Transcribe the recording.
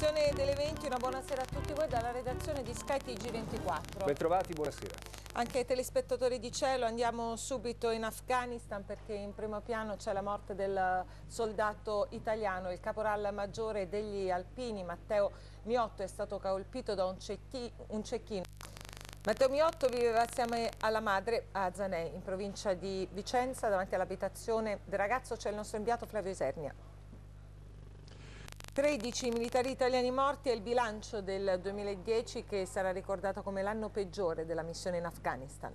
Edizione delle 20, una buonasera a tutti voi dalla redazione di Sky TG24. Bentrovati, buonasera. Anche ai telespettatori di cielo andiamo subito in Afghanistan perché in primo piano c'è la morte del soldato italiano, il caporal maggiore degli alpini Matteo Miotto è stato colpito da un, cecchi, un cecchino. Matteo Miotto viveva assieme alla madre a Zanè in provincia di Vicenza davanti all'abitazione del ragazzo c'è il nostro inviato Flavio Isernia. 13 militari italiani morti è il bilancio del 2010 che sarà ricordato come l'anno peggiore della missione in Afghanistan.